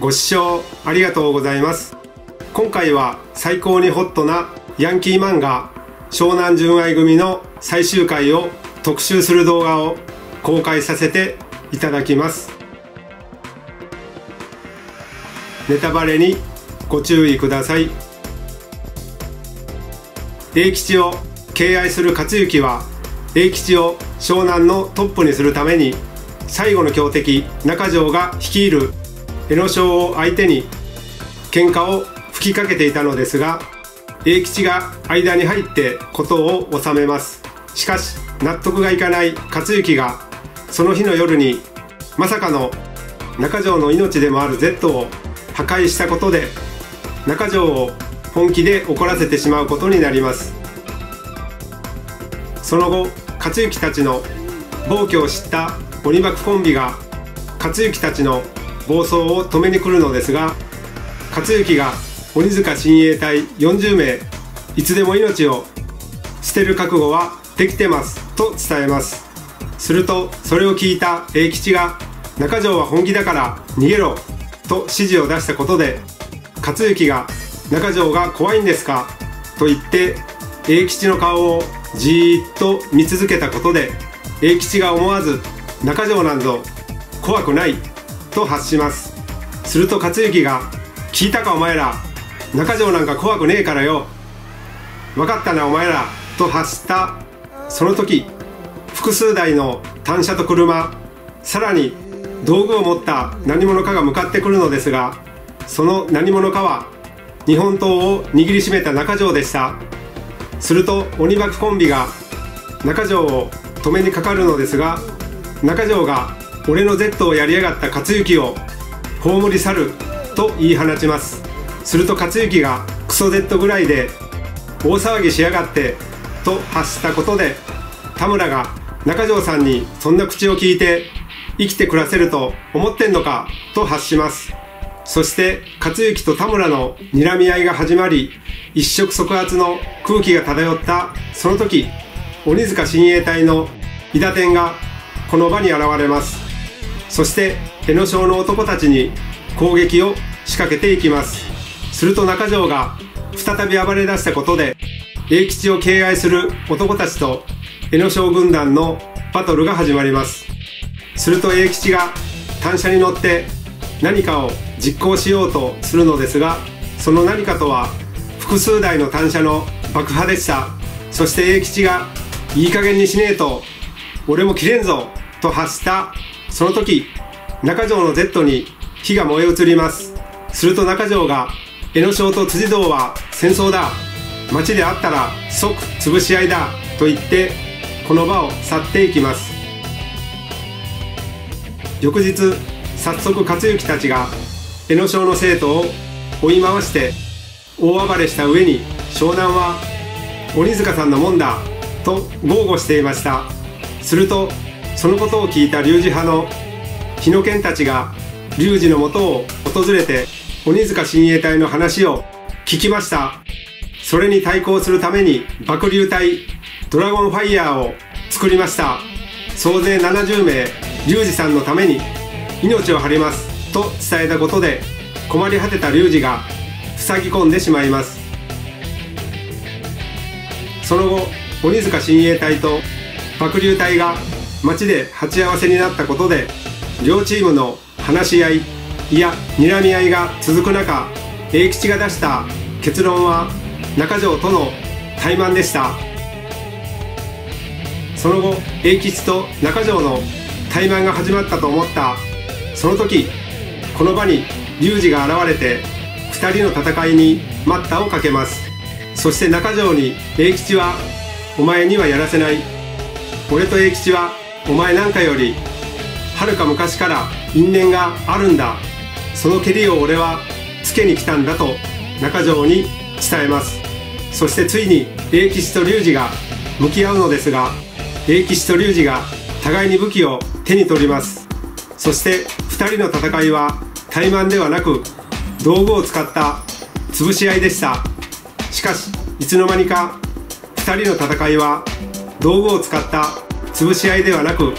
ご視聴ありがとうございます。今回は最高にホットなヤンキー漫画湘南純愛組の最終回を特集する動画を公開させていただきます。ネタバレにご注意ください。栄吉を敬愛する克行は栄吉を湘南のトップにするために最後の強敵中条が率いる江ノ省を相手に喧嘩を吹きかけていたのですが栄吉が間に入って事を収めます。しかし納得がいかない克行がその日の夜にまさかの中条の命でもある Z を破壊したことで中条を本気で怒らせてしまうことになります。その後克行たちの暴挙を知った鬼幕コンビが克行たちの暴走を止めに来るのですが克行が鬼塚親衛隊40名いつでも命を捨てる覚悟はできてますと伝えます。するとそれを聞いた栄吉が中条は本気だから逃げろと指示を出したことで克行が中条が怖いんですか？と言って栄吉の顔をじーっと見続けたことで栄吉が思わず中条なんぞ怖くない。と発します。すると克行が聞いたかお前ら。中条なんか怖くねえからよ。分かったなお前ら。と発した。その時複数台の単車と車さらに道具を持った何者かが向かってくるのですがその何者かは日本刀を握りしめた中条でした。すると鬼幕コンビが中条を止めにかかるのですが中条が俺の Z をやりやがった克行を葬り去ると言い放ちます。すると克行がクソ Z ぐらいで大騒ぎしやがってと発したことで田村が中条さんにそんな口を聞いて生きて暮らせると思ってんのかと発します。そして克行と田村の睨み合いが始まり一触即発の空気が漂ったその時鬼塚親衛隊の伊達天がこの場に現れます。そして江ノ省の男たちに攻撃を仕掛けていきます。すると中条が再び暴れ出したことで栄吉を敬愛する男たちと江ノ省軍団のバトルが始まります。すると栄吉が単車に乗って何かを実行しようとするのですがその何かとは複数台の単車の爆破でした。そして栄吉がいい加減にしねえと俺も切れんぞと発したその時中条の Z に火が燃え移ります。すると中条が江ノ省と辻堂は戦争だ。町であったら即潰し合いだ。と言ってこの場を去っていきます。翌日早速克行たちが江ノ省の生徒を追い回して大暴れした上に湘南は鬼塚さんのもんだ。と豪語していました。するとそのことを聞いた龍二派の日野健たちが龍二のもとを訪れて鬼塚親衛隊の話を聞きました。それに対抗するために爆竜隊ドラゴンファイヤーを作りました。総勢70名龍二さんのために命を張ります。と伝えたことで困り果てた龍二が塞ぎ込んでしまいます。その後鬼塚親衛隊と爆竜隊が町で鉢合わせになったことで両チームの話し合いいや睨み合いが続く中栄吉が出した結論は中条との怠慢でした。その後栄吉と中条の怠慢が始まったと思った。その時この場に龍二が現れて2人の戦いに待ったをかけます。そして中条に栄吉はお前にはやらせない。俺と栄吉はお前なんかよりはるか昔から因縁があるんだ。そのけりを俺はつけに来たんだと中条に伝えます。そしてついに栄吉と龍二が向き合うのですが栄吉と龍二が互いに武器を手に取ります。そして2人の戦いは怠慢ではなく道具を使った潰し合いでした。しかしいつの間にか2人の戦いは道具を使った潰し合いではなく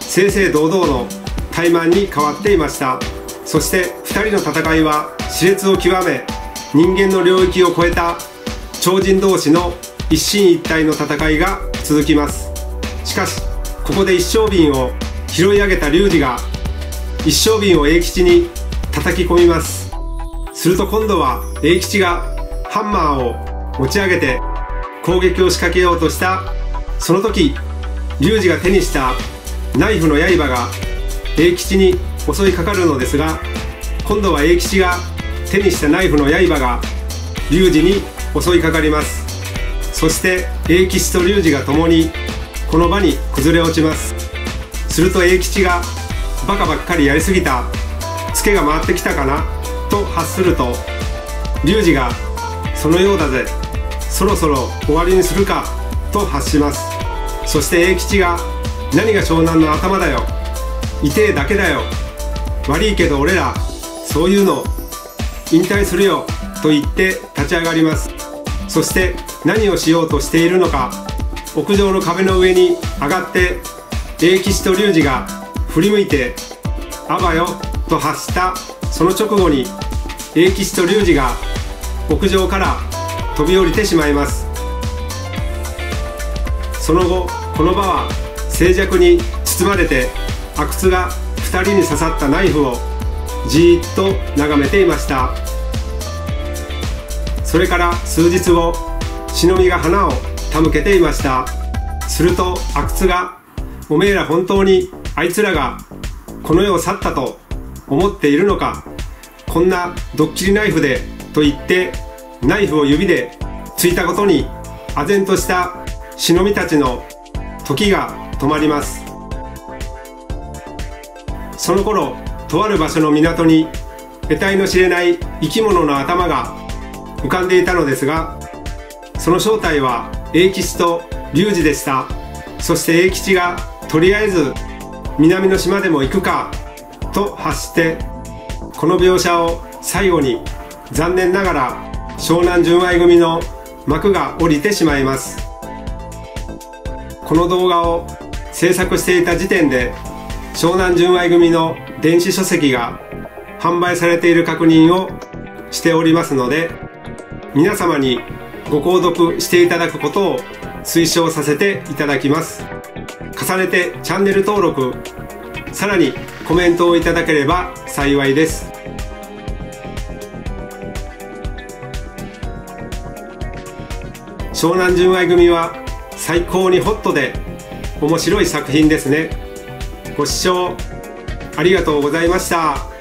正々堂々の怠慢に変わっていました。そして2人の戦いは熾烈を極め人間の領域を超えた超人同士の一進一退の戦いが続きます。しかしここで一升瓶を拾い上げた龍二が一升瓶を栄吉に叩き込みます。すると今度は栄吉がハンマーを持ち上げて攻撃を仕掛けようとしたその時龍二が手にしたナイフの刃が栄吉に襲いかかるのですが今度は栄吉が手にしたナイフの刃が龍二に襲いかかります。そして栄吉と龍二が共にこの場に崩れ落ちます。すると栄吉がバカばっかりやりすぎた。ツケが回ってきたかな？と発すると龍二がそのようだぜ。そろそろ終わりにするか？と発します。そして栄吉が何が湘南の頭だよ。痛えだけだよ。悪いけど俺らそういうの引退するよ。と言って立ち上がります。そして何をしようとしているのか屋上の壁の上に上がって栄吉と龍二が振り向いて「あばよ」と発した。その直後に栄吉と龍二が屋上から飛び降りてしまいます。その後この場は静寂に包まれて阿久津が2人に刺さったナイフをじーっと眺めていました。それから数日後忍びが花を手向けていました。すると阿久津が「おめえら本当にあいつらがこの世を去ったと思っているのか。こんなドッキリナイフで」と言ってナイフを指でついたことに唖然とした忍びたちの時が止まります。その頃とある場所の港に得体の知れない生き物の頭が浮かんでいたのですがその正体は栄吉と龍二でした。そして栄吉がとりあえず南の島でも行くかと発してこの描写を最後に残念ながら湘南純愛組の幕が降りてしまいます。この動画を制作していた時点で湘南純愛組の電子書籍が販売されている確認をしておりますので皆様にご購読していただくことを推奨させていただきます。重ねてチャンネル登録さらにコメントをいただければ幸いです。湘南純愛組は最高にホットで面白い作品ですねご視聴ありがとうございました。